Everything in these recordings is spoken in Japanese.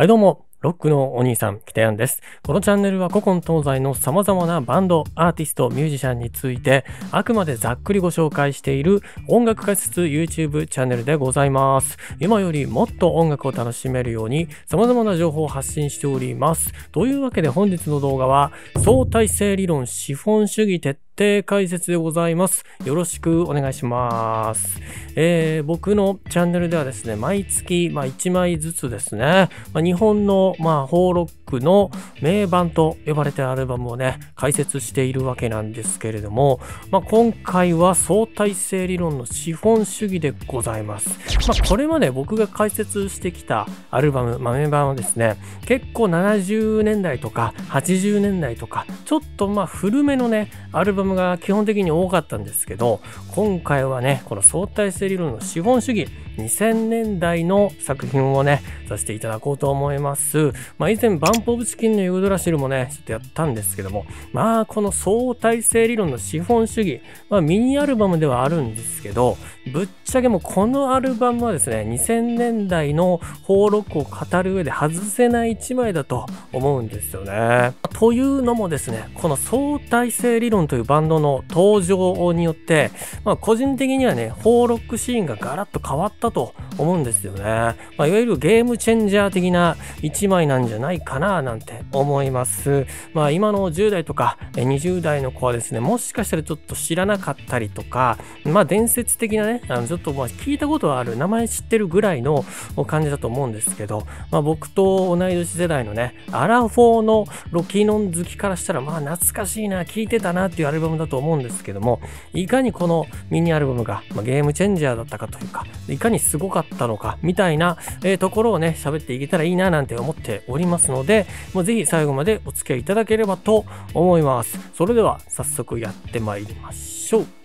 はいどうも、ロックのお兄さん、北山です。このチャンネルは古今東西の様々なバンド、アーティスト、ミュージシャンについて、あくまでざっくりご紹介している音楽解説 YouTube チャンネルでございます。今よりもっと音楽を楽しめるように、様々な情報を発信しております。というわけで本日の動画は、相対性理論資本主義徹底定解説でございます。よろしくお願いします。えー、僕のチャンネルではですね、毎月、まあ、1枚ずつですね、まあ、日本の、まあ、ホーロックの名盤と呼ばれてるアルバムをね、解説しているわけなんですけれども、まあ、今回は相対性理論の資本主義でございます。まあ、これまで僕が解説してきたアルバム、まあ、名盤はですね、結構70年代とか80年代とか、ちょっとまあ古めのね、アルバムバムが基本的に多かったんですけど、今回はね、この相対性理論の資本主義、2000年代の作品をね、させていただこうと思います。まあ以前、バンプオブチキンのユードラシルもね、ちょっとやったんですけども、まあこの相対性理論の資本主義、まあミニアルバムではあるんですけど、ぶっちゃけもこのアルバムはですね、2000年代の放録を語る上で外せない一枚だと思うんですよね。というのもですね、この相対性理論というバンドの登場によって、まあ個人的にはね、放録シーンがガラッと変わったと思うんですよね。まあ、いわゆるゲームチェンジャー的な一枚なんじゃないかななんて思います。まあ今の10代とか20代の子はですね、もしかしたらちょっと知らなかったりとか、まあ伝説的なね、あのちょっとまあ聞いたことはある、名前知ってるぐらいの感じだと思うんですけど、まあ僕と同い年世代のね、アラフォーのロキノン好きからしたら、まあ懐かしいな、聞いてたなっていうアルバムだと思うんですけども、いかにこのミニアルバムが、まあ、ゲームチェンジャーだったかというか、いかにすごかったのか、みたいな、えー、ところをね、喋っていけたらいいななんて思っておりますので、もうぜひ最後までお付き合いいただければと思います。それでは早速やってまいりましょう。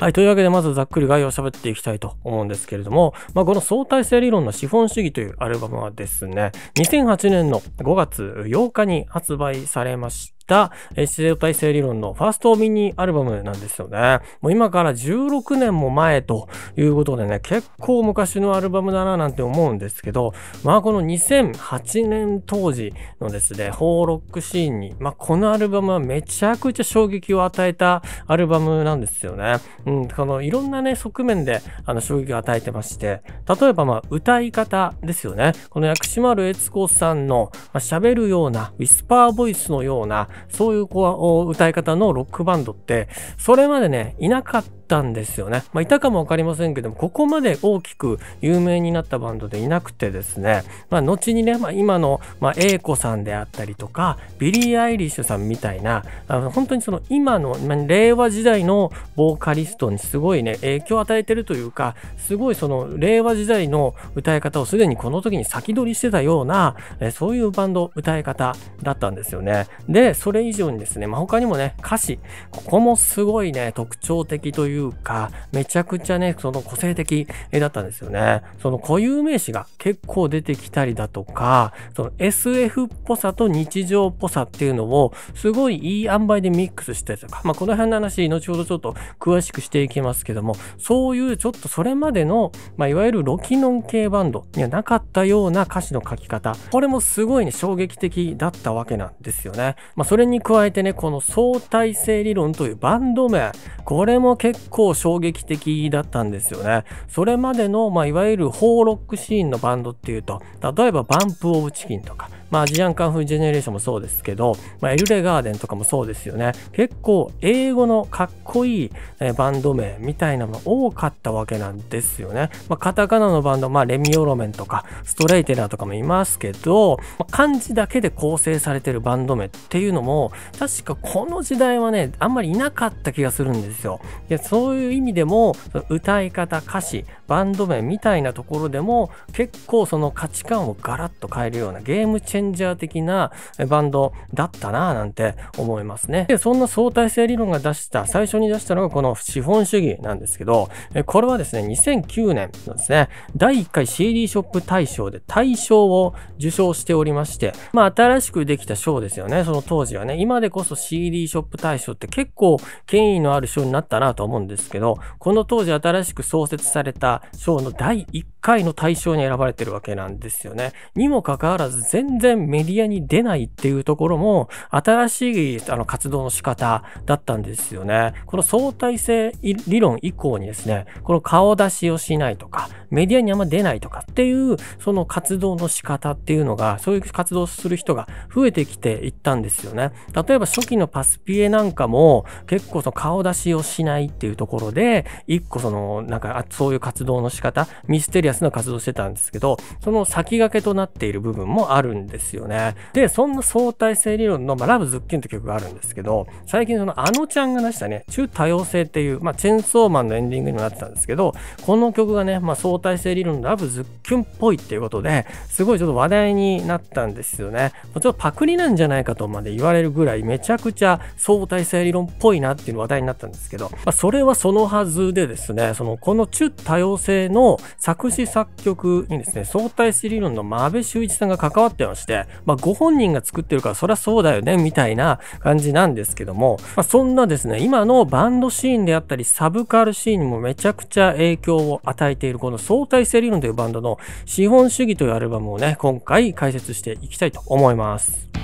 はい。というわけで、まずざっくり概要を喋っていきたいと思うんですけれども、まあ、この相対性理論の資本主義というアルバムはですね、2008年の5月8日に発売されました、姿勢体制理論のファーストミニアルバムなんですよね。もう今から16年も前ということでね、結構昔のアルバムだななんて思うんですけど、まあこの2008年当時のですね、ホーロックシーンに、まあこのアルバムはめちゃくちゃ衝撃を与えたアルバムなんですよね。うん、このいろんなね、側面であの衝撃を与えてまして、例えばまあ歌い方ですよね。この薬師丸悦子さんの喋、まあ、るような、ウィスパーボイスのような、そういうこう歌い方のロックバンドって、それまでね、いなかったたんですよね。まあ、いたかもわかりませんけども、ここまで大きく有名になったバンドでいなくてですね、まあ、後にね、まあ、今の、まあ、英子さんであったりとか、ビリー・アイリッシュさんみたいな、あの本当にその今の、まあ、令和時代のボーカリストにすごいね、影響を与えてるというか、すごいその令和時代の歌い方をすでにこの時に先取りしてたような、えそういうバンド、歌い方だったんですよね。で、それ以上にですね、まあ、他にもね、歌詞、ここもすごいね、特徴的といういうか、めちゃくちゃね、その個性的だったんですよね。その固有名詞が結構出てきたりだとか、その SF っぽさと日常っぽさっていうのを、すごいいい塩梅でミックスしたりとか、まあこの辺の話、後ほどちょっと詳しくしていきますけども、そういうちょっとそれまでの、まあいわゆるロキノン系バンドにはなかったような歌詞の書き方、これもすごいね、衝撃的だったわけなんですよね。まあそれに加えてね、この相対性理論というバンド名、これも結構衝撃的だったんですよね。それまでの、まあ、いわゆるホーロックシーンのバンドっていうと、例えばバンプオブチキンとか、まあ、アジアンカンフージェネレーションもそうですけど、まあ、エルレガーデンとかもそうですよね。結構、英語のかっこいい、バンド名みたいなのが多かったわけなんですよね。まあ、カタカナのバンド、まあ、レミオロメンとか、ストレイテラーとかもいますけど、まあ、漢字だけで構成されてるバンド名っていうのも、確かこの時代はね、あんまりいなかった気がするんですよ。でそういう意味でも、歌い方、歌詞、バンド名みたいなところでも、結構その価値観をガラッと変えるようなゲームチェンェンジャー的なバンドだったなぁなんて思いますね。で、そんな相対性理論が出した、最初に出したのがこの資本主義なんですけど、これはですね、2009年のですね、第1回 CD ショップ大賞で大賞を受賞しておりまして、まあ新しくできた賞ですよね、その当時はね。今でこそ CD ショップ大賞って結構権威のある賞になったなと思うんですけど、この当時新しく創設された賞の第1回の大賞に選ばれてるわけなんですよね。にもかかわらず全然メディアに出ないっていうところも新しいあの活動の仕方だったんですよね。この相対性理論以降にですね、この顔出しをしないとか、メディアにあんま出ないとかっていうその活動の仕方っていうのが、そういう活動する人が増えてきていったんですよね。例えば初期のパスピエなんかも結構その顔出しをしないっていうところで、一個そのなんかそういう活動の仕方、ミステリアスな活動してたんですけど、その先駆けとなっている部分もあるんですよね。で、そんな相対性理論の、まあ、ラブズッキンって曲があるんですけど、最近そのあのちゃんが出したね、中多様性っていう、まあ、チェンソーマンのエンディングにもなってたんですけど、この曲がね、まあ、相対性理論ラブズッキュンっぽいっていうことで、すごいちょっと話題になったんですよね。ちょっとパクリなんじゃないかとまで言われるぐらい、めちゃくちゃ相対性理論っぽいなっていう話題になったんですけど、まあ、それはそのはずでですね、その、この中多様性の作詞作曲にですね、相対性理論の真部修一さんが関わってまして、まあ、ご本人が作ってるからそりゃそうだよね、みたいな感じなんですけども、まあ、そんなですね、今のバンドシーンであったり、サブカルシーンにもめちゃくちゃ影響を与えているこの相対性理論というバンドの資本主義というアルバムをね、今回解説していきたいと思います。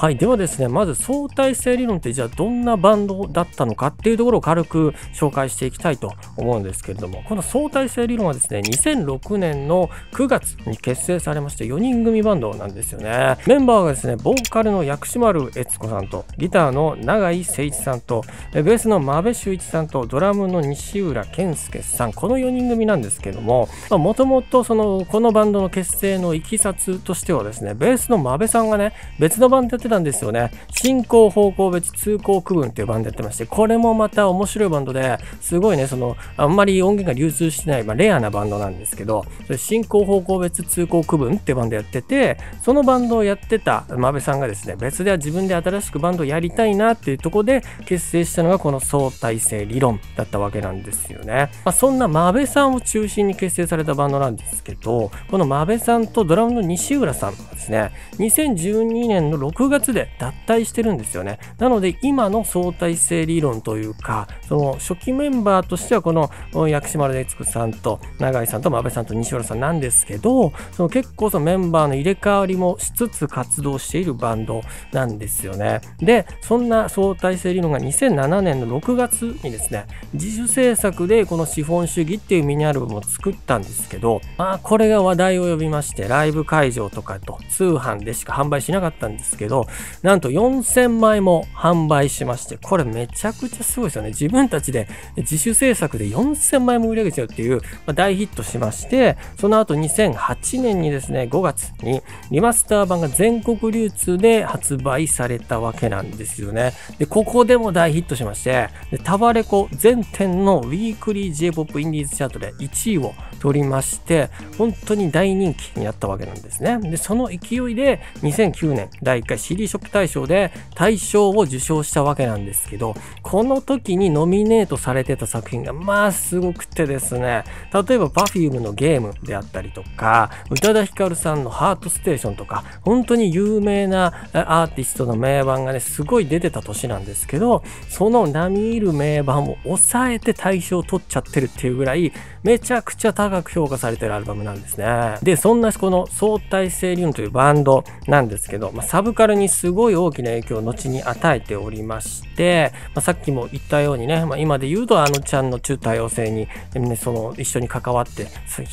はい。ではですね、まず相対性理論ってじゃあどんなバンドだったのかっていうところを軽く紹介していきたいと思うんですけれども、この相対性理論はですね、2006年の9月に結成されまして4人組バンドなんですよね。メンバーがですね、ボーカルの薬師丸悦子さんと、ギターの永井誠一さんと、ベースの真部修一さんと、ドラムの西浦健介さん、この4人組なんですけども、もともとその、このバンドの結成のいきさつとしてはですね、ベースの真部さんがね、別のバンドやってたんですよね。進行方向別通行区分っていうバンドやってまして、これもまた面白いバンドで、すごいね、その、あんまり音源が流通してない、まあ、レアなバンドなんですけど、それ進行方向別通行区分ってバンドやってて、そのバンドをやってた真部さんがですね、別では自分で新しくバンドをやりたいなっていうとこで結成したのがこの相対性理論だったわけなんですよね。まあ、そんな真部さんを中心に結成されたバンドなんですけど、この真部さんとドラムの西浦さんはですね、2012年の6月で脱退してるんですよね。なので今の相対性理論というか、その初期メンバーとしてはこの薬師丸悦子さんと永井さんと安倍さんと西村さんなんですけど、その結構そのメンバーの入れ替わりもしつつ活動しているバンドなんですよね。で、そんな相対性理論が2007年の6月にですね、自主制作でこの資本主義っていうミニアルバムを作ったんですけど、まあこれが話題を呼びまして、ライブ会場とかと通販でしか販売しなかったんですけど、なんと4000枚も販売しまして、これめちゃくちゃすごいですよね。自分たちで自主制作で4000枚も売り上げちゃうっていう、ま、大ヒットしまして、その後2008年にですね、5月にリマスター版が全国流通で発売されたわけなんですよね。で、ここでも大ヒットしまして、でタバレコ全店のウィークリー J-POP インディーズチャートで1位を取りまして、本当に大人気になったわけなんですね。で、その勢いで2009年第1回 CD ショップ大賞で大賞を受賞したわけなんですけど、この時にノミネートされてた作品がまあすごくてですね、例えば Perfume のゲームであったりとか、宇多田ヒカルさんのハートステーションとか、本当に有名なアーティストの名盤がね、すごい出てた年なんですけど、その並みいる名盤を抑えて大賞を取っちゃってるっていうぐらい、めちゃくちゃ高く評価されてるアルバムなんですね。で、そんなこの相対性理論というバンドなんですけど、まあ、サブカルにすごい大きな影響を後に与えておりまして、まあ、さっきも言ったようにね、まあ、今で言うとあのちゃんの中多様性に、ね、その一緒に関わって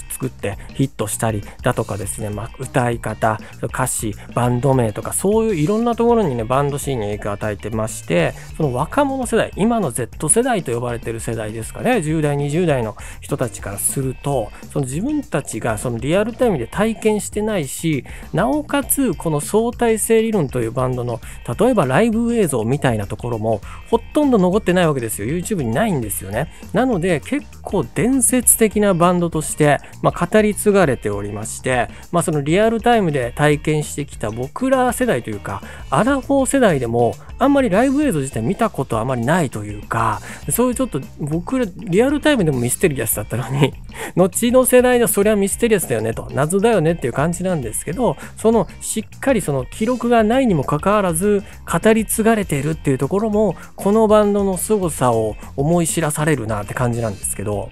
作ってヒットしたりだとかですね、まあ、歌い方、歌詞、バンド名とかそういういろんなところにね、バンドシーンに影響を与えてまして、その若者世代、今の Z 世代と呼ばれてる世代ですかね、10代、20代の人たちちからするとその自分たちがそのリアルタイムで体験してないしなおかつこの相対性理論とというバンドの、例えばライブ映像みたいなところも、ほとんど残ってないわけですよ。YouTube にないんですよね。なので、結構伝説的なバンドとして、まあ、語り継がれておりまして、まあ、そのリアルタイムで体験してきた僕ら世代というか、アラフォー世代でも、あんまりライブ映像自体見たことあまりないというか、そういうちょっと僕らリアルタイムでもミステリアスだったのに、後の世代でそれはミステリアスだよねと、謎だよねっていう感じなんですけど、そのしっかりその記録がないにもかかわらず語り継がれているっていうところも、このバンドの凄さを思い知らされるなって感じなんですけど、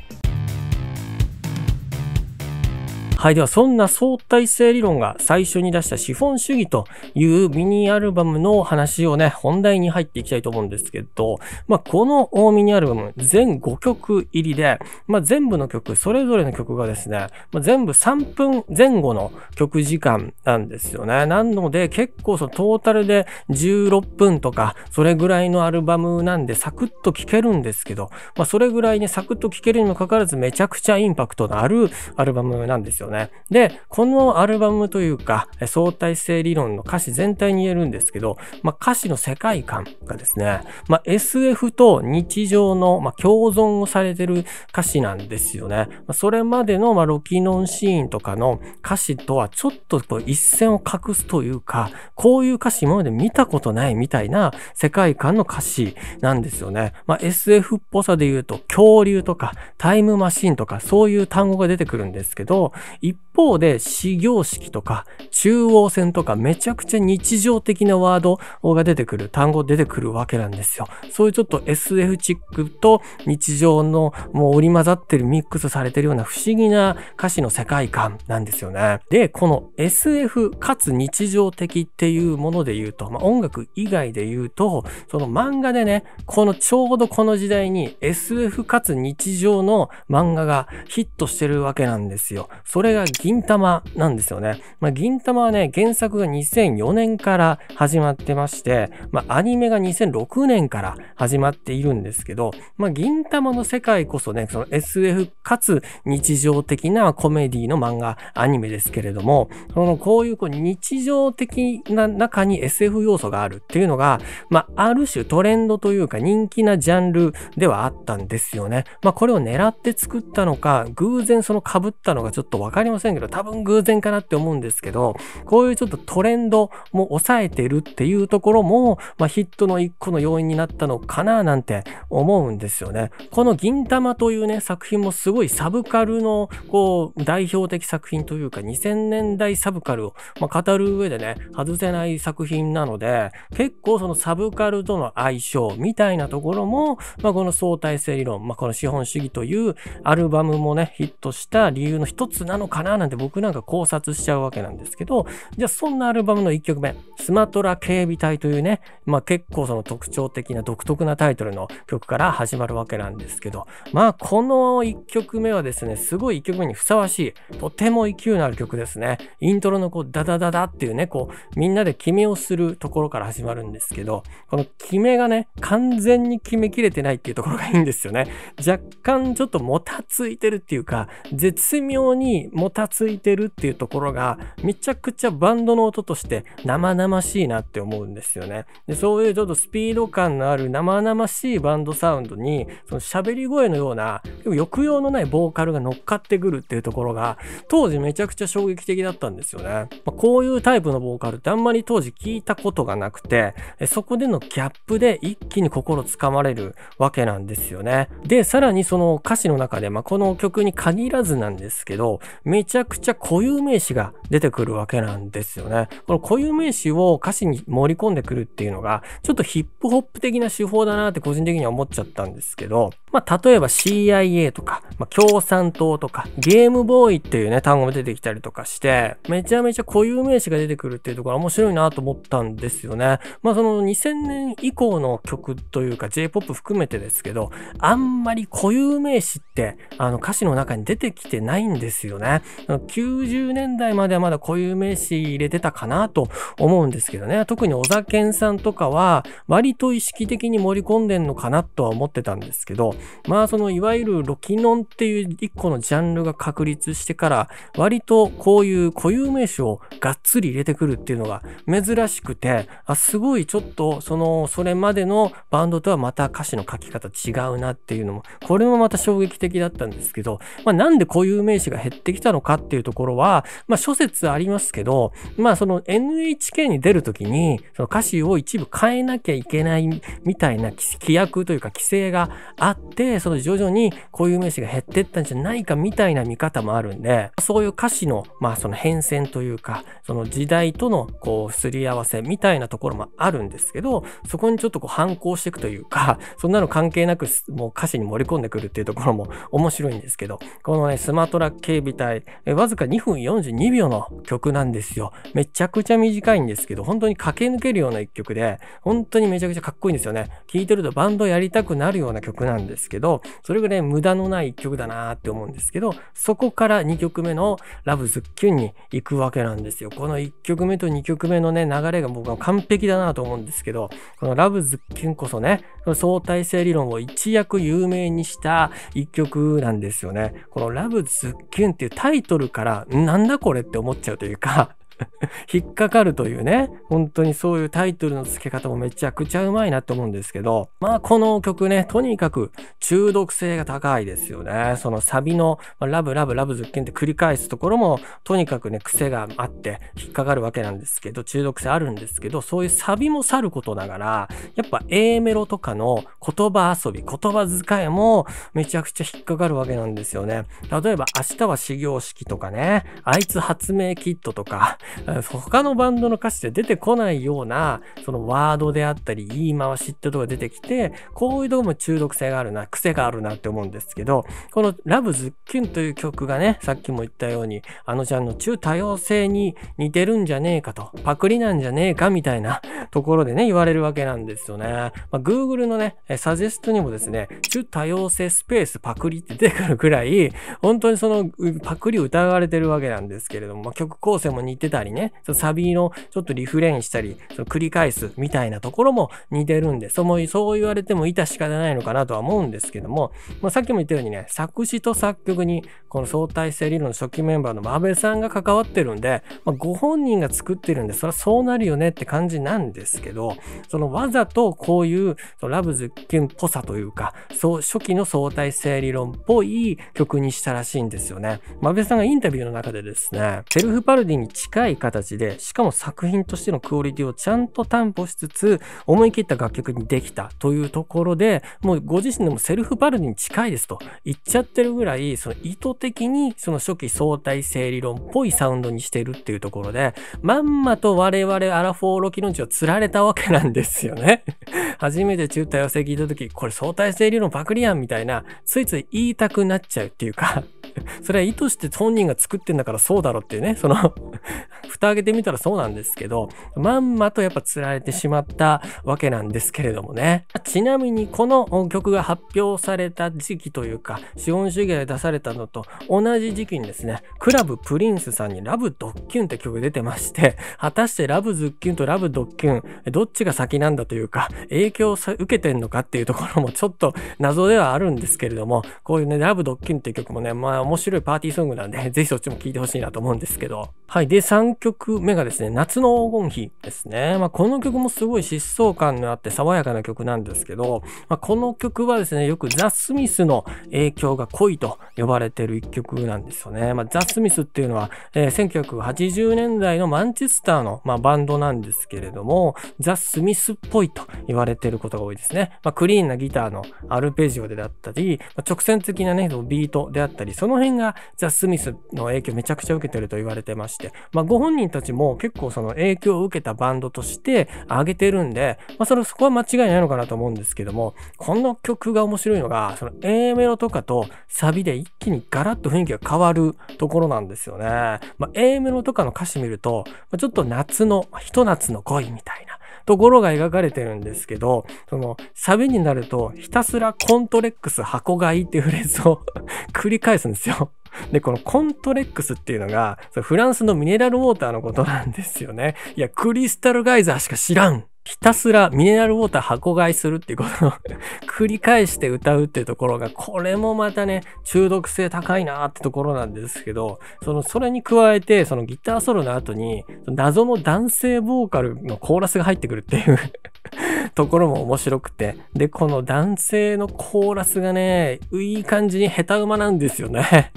はい。では、そんな相対性理論が最初に出した資本主義というミニアルバムの話をね、本題に入っていきたいと思うんですけど、まあ、このミニアルバム全5曲入りで、まあ、全部の曲、それぞれの曲がですね、まあ、全部3分前後の曲時間なんですよね。なので、結構そのトータルで16分とか、それぐらいのアルバムなんでサクッと聴けるんですけど、まあ、それぐらいね、サクッと聴けるにもかかわらずめちゃくちゃインパクトのあるアルバムなんですよね。ね。で、このアルバムというか、相対性理論の歌詞全体に言えるんですけど、まあ、歌詞の世界観がですね、まあ、SF と日常の、ま共存をされてる歌詞なんですよね。ま、それまでの、まロキノンシーンとかの歌詞とはちょっとこう一線を画すというか、こういう歌詞今まで見たことないみたいな世界観の歌詞なんですよね。ま、SF っぽさで言うと恐竜とかタイムマシンとかそういう単語が出てくるんですけど、一方で、始業式とか、中央線とか、めちゃくちゃ日常的なワードが出てくる、単語出てくるわけなんですよ。そういうちょっと SF チックと日常のもう織り交ざってる、ミックスされてるような不思議な歌詞の世界観なんですよね。で、この SF かつ日常的っていうもので言うと、まあ、音楽以外で言うと、その漫画でね、このちょうどこの時代に SF かつ日常の漫画がヒットしてるわけなんですよ。それが銀玉なんですよね。まあ、銀玉はね、原作が2004年から始まってまして、まあ、アニメが2006年から始まっているんですけど、まあ、銀玉の世界こそね、その SF かつ日常的なコメディの漫画、アニメですけれども、そのこういうこう日常的な中に SF 要素があるっていうのが、まあ、ある種トレンドというか人気なジャンルではあったんですよね。まあ、これを狙って作ったのか、偶然その被ったのがちょっとわかりませんけど、多分偶然かなって思うんですけど、こういうちょっとトレンドも抑えてるっていうところも、まあ、ヒットの一個の要因になったのかななんて思うんですよね。この銀玉というね、作品もすごいサブカルの、こう、代表的作品というか、2000年代サブカルを、まあ、語る上でね、外せない作品なので、結構そのサブカルとの相性みたいなところも、まあ、この相対性理論、まあ、この資本主義というアルバムもね、ヒットした理由の一つなのかななんてなんて僕なんか考察しちゃうわけなんですけど、じゃあそんなアルバムの1曲目、スマトラ警備隊というね、まあ結構その特徴的な独特なタイトルの曲から始まるわけなんですけど、まあこの1曲目はですね、すごい1曲目にふさわしい、とても勢いのある曲ですね。イントロのこうダダダダっていうね、こうみんなで決めをするところから始まるんですけど、この決めがね、完全に決めきれてないっていうところがいいんですよね。若干ちょっともたついてるっていうか、絶妙にもたつついてるっていうところがめちゃくちゃバンドの音として生々しいなって思うんですよね。でそういうちょっとスピード感のある生々しいバンドサウンドにその喋り声のような抑揚のないボーカルが乗っかってくるっていうところが当時めちゃくちゃ衝撃的だったんですよね。まあ、こういうタイプのボーカルってあんまり当時聞いたことがなくてそこでのギャップで一気に心つかまれるわけなんですよね。で、さらにその歌詞の中で、まあ、この曲に限らずなんですけど、めちゃちゃくちゃ固有名詞が出てくるわけなんですよね。この固有名詞を歌詞に盛り込んでくるっていうのが、ちょっとヒップホップ的な手法だなって個人的には思っちゃったんですけど、まあ、例えば CIA とか、まあ、共産党とか、ゲームボーイっていうね、単語も出てきたりとかして、めちゃめちゃ固有名詞が出てくるっていうところ面白いなと思ったんですよね。まあ、その2000年以降の曲というか J-POP 含めてですけど、あんまり固有名詞って、あの歌詞の中に出てきてないんですよね。90年代まではまだ固有名詞入れてたかなと思うんですけどね。特に小田健さんとかは、割と意識的に盛り込んでんのかなとは思ってたんですけど、まあそのいわゆるロキノンっていう一個のジャンルが確立してから割とこういう固有名詞をがっつり入れてくるっていうのが珍しくて、あ、すごいちょっとその、それまでのバンドとはまた歌詞の書き方違うなっていうのも、これもまた衝撃的だったんですけど、まあなんで固有名詞が減ってきたのかっていうところは、まあ諸説ありますけど、まあその NHK に出るときに、その歌詞を一部変えなきゃいけないみたいな規約というか規制があってて、その徐々に固有名詞が減ってったんじゃないかみたいな見方もあるんで、そういう歌詞の、まあその変遷というか、その時代とのこう、すり合わせみたいなところもあるんですけど、そこにちょっとこう反抗していくというか、そんなの関係なくもう歌詞に盛り込んでくるっていうところも面白いんですけど、このね、スマトラ警備隊、えわずか2分42秒の曲なんですよ。めちゃくちゃ短いんですけど、本当に駆け抜けるような一曲で、本当にめちゃくちゃかっこいいんですよね。聴いてるとバンドやりたくなるような曲なんですですけど、それぐらい無駄のない一曲だなーって思うんですけど、そこから2曲目のラブズッキュンに行くわけなんですよ。この1曲目と2曲目のね、流れが僕は完璧だなと思うんですけど、このラブズッキュンこそね、相対性理論を一躍有名にした一曲なんですよね。このラブズッキュンっていうタイトルから、なんだこれって思っちゃうというか 引っかかるというね、本当にそういうタイトルの付け方もめちゃくちゃうまいなって思うんですけど、まあこの曲ね、とにかく中毒性が高いですよね。そのサビの、まあ、ラブラブラブズッキンって繰り返すところも、とにかくね、癖があって引っかかるわけなんですけど、中毒性あるんですけど、そういうサビもさることながら、やっぱ A メロとかの言葉遊び、言葉遣いもめちゃくちゃ引っかかるわけなんですよね。例えば、明日は始業式とかね、あいつ発明キットとか、他のバンドの歌詞で出てこないような、そのワードであったり、言い回しってとこが出てきて、こういうとこも中毒性があるな、癖があるなって思うんですけど、このラブズッキュンという曲がね、さっきも言ったように、あのちゃんの中多様性に似てるんじゃねえかと、パクリなんじゃねえかみたいな ところでね、言われるわけなんですよね。まあ、Google のね、サジェストにもですね、中多様性スペースパクリって出てくるくらい、本当にそのパクリ疑われてるわけなんですけれども、まあ、曲構成も似てたたりね、そのサビのちょっとリフレインしたり、その繰り返すみたいなところも似てるんで、そのそう言われても致し方ないのかなとは思うんですけども、まあ、さっきも言ったようにね、作詞と作曲にこの相対性理論の初期メンバーの馬部さんが関わってるんで、まあ、ご本人が作ってるんで、それはそうなるよねって感じなんですけど、そのわざとこういうラブズッキュンっぽさというか、そう初期の相対性理論っぽい曲にしたらしいんですよね。馬部さんがインタビューの中でですね、セルフパルディに近い形で、しかも作品としてのクオリティをちゃんと担保しつつ、思い切った楽曲にできたというところで、もうご自身でもセルフパルディに近いですと言っちゃってるぐらい、その意図的にその初期相対性理論っぽいサウンドにしてるっていうところで、まんまと我々アラフォーロキノチを釣られたわけなんですよね。初めて中多様性聞いた時、これ相対性理論パクリやんみたいな、ついつい言いたくなっちゃうっていうか それは意図して本人が作ってんだからそうだろっていうね、その 蓋開けてみたらそうなんですけど、まんまとやっぱ釣られてしまったわけなんですけれどもね。ちなみにこの曲が発表された時期というか、資本主義で出されたのと同じ時期にですね、クラブプリンスさんにラブドッキュンって曲出てまして、果たしてラブズッキュンとラブドッキュン、どっちが先なんだというか、影響を受けてんのかっていうところもちょっと謎ではあるんですけれども、こういうね、ラブドッキュンっていう曲もね、まあ面白いパーティーソングなんで、ぜひそっちも聴いてほしいなと思うんですけど。はい。で、3曲目がですね、夏の黄金比ですね。まあこの曲もすごい疾走感のあって爽やかな曲なんですけど、まあ、この曲はですね、よくザ・スミスの影響が濃いと呼ばれてる一曲なんですよね。まあ、ザ・スミスっていうのは、えー、1980年代のマンチェスターの、まあ、バンドなんですけれども、ザ・スミスっぽいと言われてることが多いですね。まあ、クリーンなギターのアルペジオであったり、まあ、直線的なね、ビートであったり、その辺がザ・スミスの影響めちゃくちゃ受けてると言われてましして、まあ、ご本人たちも結構その影響を受けたバンドとして挙げてるんで、まあ、それそこは間違いないのかなと思うんですけども、この曲が面白いのが、その A メロとかとサビで一気にガラッと雰囲気が変わるところなんですよね。まあ、A メロとかの歌詞見ると、ちょっと夏の、ひと夏の恋みたいな。ところが描かれてるんですけど、その、サビになると、ひたすらコントレックス箱買いっていうフレーズを 繰り返すんですよ。で、このコントレックスっていうのが、フランスのミネラルウォーターのことなんですよね。いや、クリスタルガイザーしか知らんひたすらミネラルウォーター箱買いするっていうことを 繰り返して歌うっていうところが、これもまたね、中毒性高いなってところなんですけど、その、それに加えて、そのギターソロの後に、謎の男性ボーカルのコーラスが入ってくるっていうところも面白くて。で、この男性のコーラスがね、いい感じに下手馬なんですよね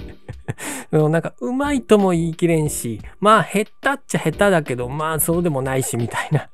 なんか、うまいとも言い切れんし、まあ、下手っちゃ下手だけど、まあ、そうでもないし、みたいな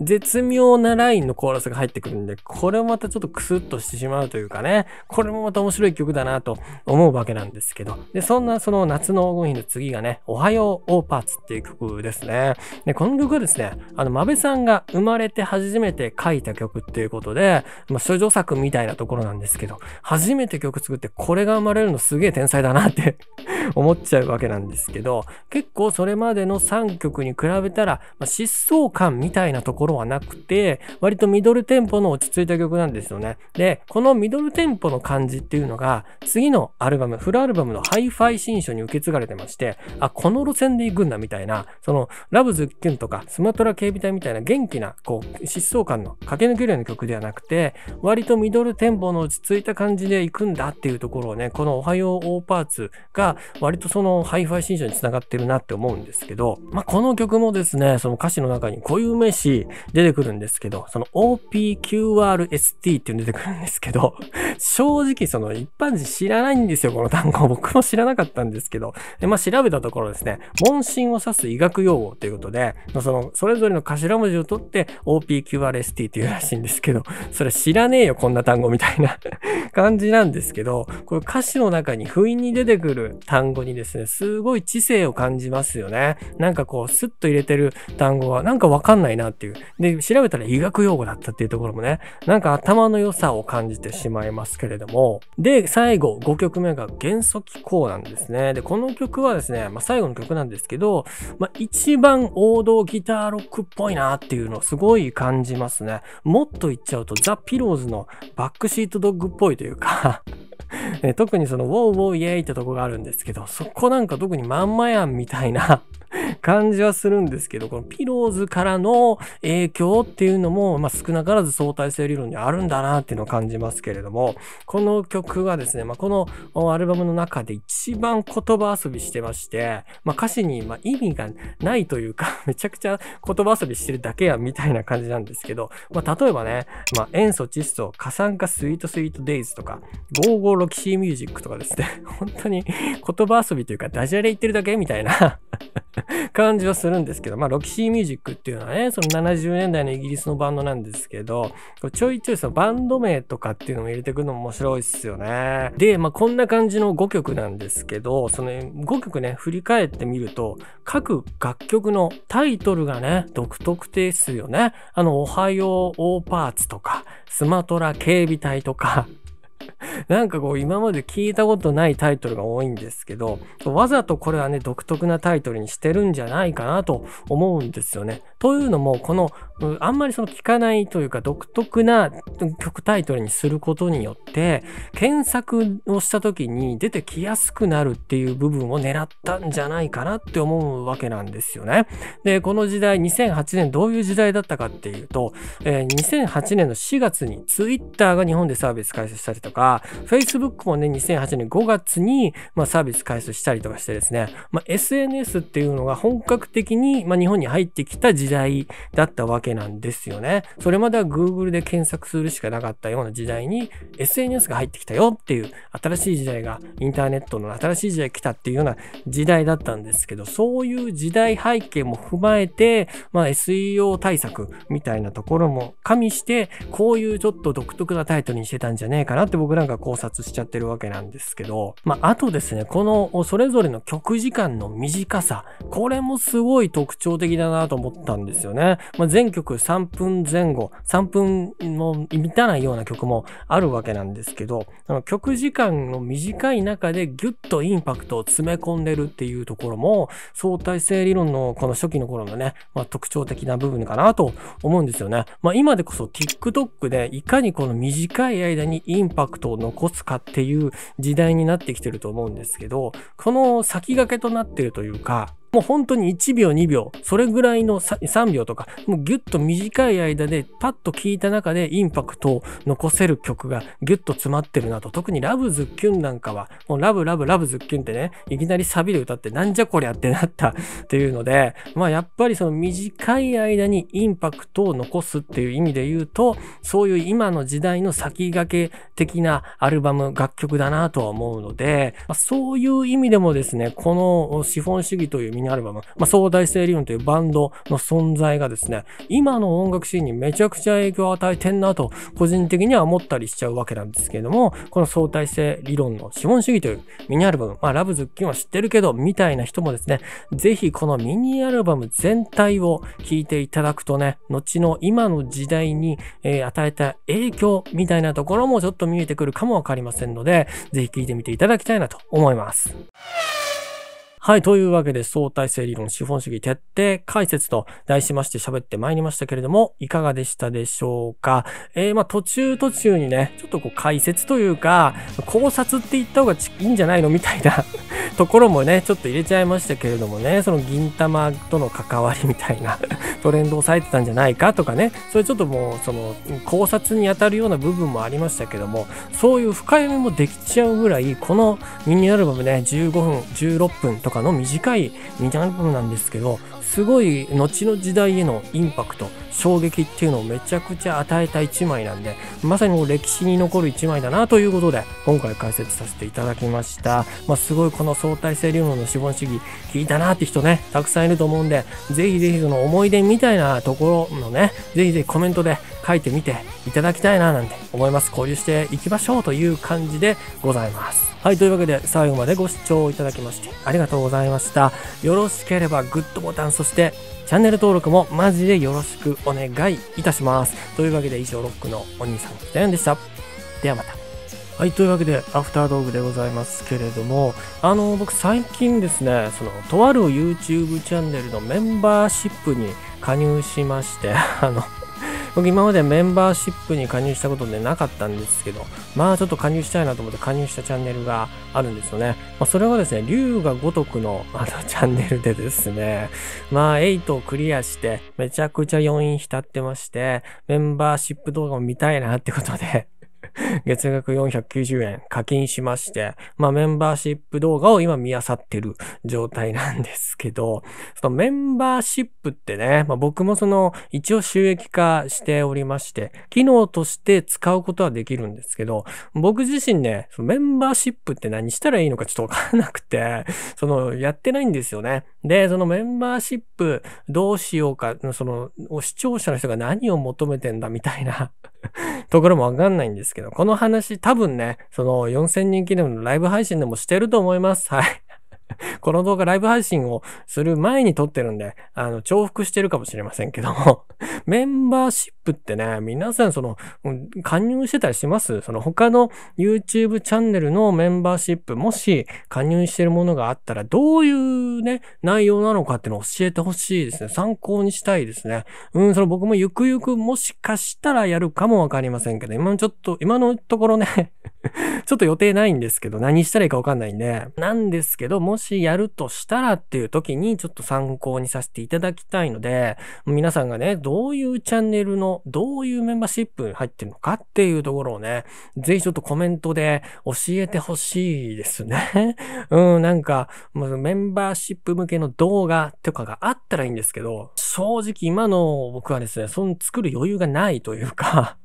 絶妙なラインのコーラスが入ってくるんで、これもまたちょっとクスッとしてしまうというかね、これもまた面白い曲だなと思うわけなんですけど、で、そんなその夏の黄金比の次がね、おはようオーパーツっていう曲ですね。で、この曲はですね、あの、真部さんが生まれて初めて書いた曲っていうことで、まあ、処女作みたいなところなんですけど、初めて曲作ってこれが生まれるのすげえ天才だなって 思っちゃうわけなんですけど、結構それまでの3曲に比べたら、まあ、疾走感みたいなところはなくて、割とミドルテンポの落ち着いた曲なんですよね。で、このミドルテンポの感じっていうのが、次のアルバム、フルアルバムのハイファイ新書に受け継がれてまして、あ、この路線で行くんだみたいな、その、ラブズッキュンとか、スマトラ警備隊みたいな元気な、こう、疾走感の駆け抜けるような曲ではなくて、割とミドルテンポの落ち着いた感じで行くんだっていうところをね、このおはようオーパーツが割とそのハイファイ新書に繋がってるなって思うんですけど、まあ、この曲もですね、その歌詞の中に固有名詞出てくるんですけど、その OPQRST っていうの出てくるんですけど、正直その一般人知らないんですよ、この単語。僕も知らなかったんですけど、で、まあ、調べたところですね、問診を指す医学用語ということで、その、それぞれの頭文字を取って OPQRST っていうらしいんですけど、それ知らねえよ、こんな単語みたいな 感じなんですけど、これ歌詞の中に不意に出てくる単語にですね、すごい知性を感じますよね。なんかこう、スッと入れてる単語はなんかわかんないなっていう。で、調べたら医学用語だったっていうところもね、なんか頭の良さを感じてしまいますけれども。で、最後、5曲目が元素機構なんですね。で、この曲はですね、まあ、最後の曲なんですけど、まあ、一番王道ギターロックっぽいなっていうのをすごい感じますね。もっと言っちゃうと、ザ・ピローズのバックシートドッグっぽいというか。特にその、ウォーウォーイエーイってとこがあるんですけど、そこなんか特にまんまやんみたいな 感じはするんですけど、このピローズからの影響っていうのも、まあ、少なからず相対性理論にあるんだなっていうのを感じますけれども、この曲はですね、まあ、このアルバムの中で一番言葉遊びしてまして、まあ、歌詞にま意味がないというか、めちゃくちゃ言葉遊びしてるだけやみたいな感じなんですけど、まあ、例えばね、まあ、塩素、窒素、過酸化 sweet sweet days とか、ゴーゴロキシーミュージックとかですね、本当に言葉遊びというかダジャレ言ってるだけみたいな 感じはするんですけど、まあ、ロキシーミュージックっていうのはね、その70年代のイギリスのバンドなんですけど、ちょいちょいそのバンド名とかっていうのも入れてくるのも面白いっすよね。で、まあ、こんな感じの5曲なんですけど、その5曲ね、振り返ってみると、各楽曲のタイトルがね、独特ですよね。あの、おはようオーパーツとか、スマトラ警備隊とか、なんかこう今まで聞いたことないタイトルが多いんですけど、わざとこれはね、独特なタイトルにしてるんじゃないかなと思うんですよね。というのも、この、あんまりその聞かないというか独特な曲タイトルにすることによって、検索をした時に出てきやすくなるっていう部分を狙ったんじゃないかなって思うわけなんですよね。で、この時代、2008年どういう時代だったかっていうと、えー、2008年の4月に Twitter が日本でサービス開始したりとか、Facebook もね、2008年5月に、まあ、サービス開始したりとかしてですね、まあ、SNS っていうのが本格的に、まあ、日本に入ってきた時代だったわけなんですよね。それまでは Google で検索するしかなかったような時代に SNS が入ってきたよっていう新しい時代が、インターネットの新しい時代来たっていうような時代だったんですけど、そういう時代背景も踏まえて、まあ、SEO 対策みたいなところも加味して、こういうちょっと独特なタイトルにしてたんじゃねえかなって僕なんか考察しちゃってるわけなんですけど、まあ、あとですね、このそれぞれの曲時間の短さ、これもすごい特徴的だなと思ったんですよね。まあ、全曲3分前後、3分も満たないような曲もあるわけなんですけど、あの曲時間の短い中でギュッとインパクトを詰め込んでるっていうところも、相対性理論のこの初期の頃のね、まあ、特徴的な部分かなと思うんですよね。まあ、今でこそ TikTok でいかにこの短い間にインパクトを残すかっていう時代になってきてると思うんですけど、この先駆けとなってるというか、もう本当に1秒2秒、それぐらいの3秒とか、もうギュッと短い間でパッと聴いた中でインパクトを残せる曲がギュッと詰まってるなと。特にラブズッキュンなんかは、もうラブラブラブズッキュンってね、いきなりサビで歌ってなんじゃこりゃってなったっていうので、まあやっぱりその短い間にインパクトを残すっていう意味で言うと、そういう今の時代の先駆け的なアルバム、楽曲だなとは思うので、まあ、そういう意味でもですね、この資本主義というミニアルバム、まあ、相対性理論というバンドの存在がですね、今の音楽シーンにめちゃくちゃ影響を与えてんなと、個人的には思ったりしちゃうわけなんですけれども、この相対性理論の資本主義というミニアルバム、まあ、ラブズッキンは知ってるけど、みたいな人もですね、ぜひこのミニアルバム全体を聴いていただくとね、後の今の時代に、えー、与えた影響みたいなところもちょっと見えてくるかもわかりませんので、ぜひ聴いてみていただきたいなと思います。はい。というわけで、相対性理論資本主義徹底解説と題しまして喋ってまいりましたけれども、いかがでしたでしょうか？えー、まあ途中途中にね、ちょっとこう解説というか、考察って言った方がいいんじゃないのみたいな ところもね、ちょっと入れちゃいましたけれどもね、その銀玉との関わりみたいな トレンドをされてたんじゃないかとかね、それちょっともう、その考察に当たるような部分もありましたけども、そういう深読みもできちゃうぐらい、このミニアルバムね、15分、16分とかかの短いミニアルバムなんですけど、すごい後の時代へのインパクト、衝撃っていうのをめちゃくちゃ与えた一枚なんで、まさにもう歴史に残る一枚だなということで、今回解説させていただきました。まあ、すごいこの相対性理論の資本主義聞いたなって人ね、たくさんいると思うんで、ぜひぜひその思い出みたいなところのね、ぜひぜひコメントで書いてみていただきたいななんて思います。交流していきましょうという感じでございます。はい、というわけで最後までご視聴いただきましてありがとうございました。よろしければグッドボタン、そしてチャンネル登録もマジでよろしくお願いいたします。というわけで以上ロックのお兄さん、ダヨンでした。ではまた。はい、というわけで、アフタードーグでございますけれども、あの、僕最近ですね、その、とある YouTube チャンネルのメンバーシップに加入しまして、あの、僕今までメンバーシップに加入したことでなかったんですけど、まあちょっと加入したいなと思って加入したチャンネルがあるんですよね。まあそれはですね、竜が如くのあのチャンネルでですね、まあ8をクリアしてめちゃくちゃ余韻浸ってまして、メンバーシップ動画を見たいなってことで 月額490円課金しまして、まあメンバーシップ動画を今見漁ってる状態なんですけど、そのメンバーシップってね、まあ僕もその一応収益化しておりまして、機能として使うことはできるんですけど、僕自身ね、そのメンバーシップって何したらいいのかちょっとわからなくて、そのやってないんですよね。で、そのメンバーシップどうしようか、その視聴者の人が何を求めてんだみたいな ところもわかんないんですけど、この話多分ね、その4000人記念のライブ配信でもしてると思います。はい。この動画ライブ配信をする前に撮ってるんで、あの、重複してるかもしれませんけども、メンバーシップってね、皆さんその、加入してたりします？その他の YouTube チャンネルのメンバーシップ、もし加入してるものがあったら、どういうね、内容なのかっていうのを教えてほしいですね。参考にしたいですね。うん、その僕もゆくゆくもしかしたらやるかもわかりませんけど、今のちょっと、今のところね ちょっと予定ないんですけど、何したらいいかわかんないんで、なんですけど、もしやるとしたらっていう時にちょっと参考にさせていただきたいので、皆さんがね、どういうチャンネルの、どういうメンバーシップに入ってるのかっていうところをね、ぜひちょっとコメントで教えてほしいですね。うん、なんか、メンバーシップ向けの動画とかがあったらいいんですけど、正直今の僕はですね、その作る余裕がないというか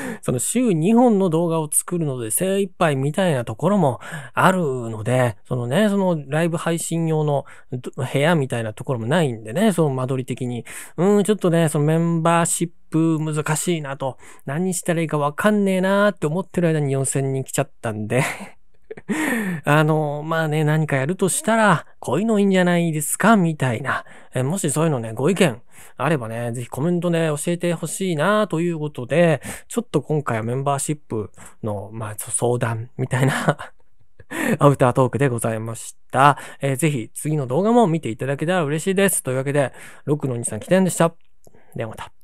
その週2本の動画を作るので精一杯みたいなところもあるので、そのね、そのライブ配信用の部屋みたいなところもないんでね、その間取り的に。うん、ちょっとね、そのメンバーシップ難しいなと、何したらいいかわかんねえなーって思ってる間に4000人来ちゃったんで あの、まあね、何かやるとしたら、こういうのいいんじゃないですか？みたいな。もしそういうのね、ご意見あればね、ぜひコメントで教えてほしいなということで、ちょっと今回はメンバーシップの、まあ、相談みたいな アウタートークでございました。えー、ぜひ次の動画も見ていただけたら嬉しいです。というわけで、6の2さん起点でした。ではまた。